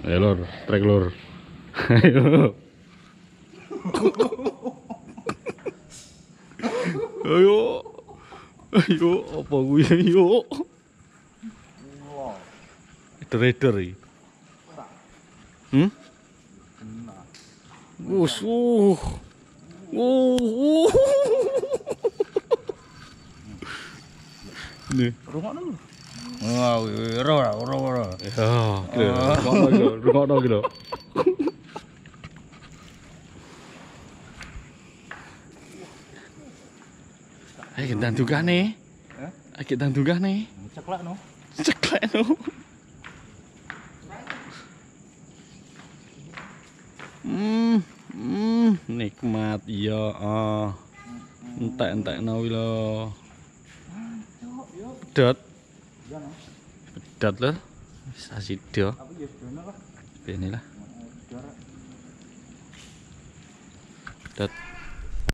Ayo lur, trek lur. Ayo. Ayo. Ayo, apa kuwi ayo. Eder-eder iki. Hmm? Wus, uh. Uh. uh. Nih. Rungokno lho. Wah, ora ora ora ora. Ya, gitu. Rungokno rungokno. Ayo kita juga nih. Hah? Ayo kita nih. Ceklek no. Ceklek no. Hmm, hmm, nikmat ya. Ah. Entek-entek no lo. Pedot, no. Pedot lho. Wis asido. Ya sedono lah. Ini lah. Jarak. Pedot.